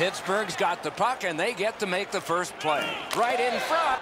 Pittsburgh's got the puck, and they get to make the first play. Right in front.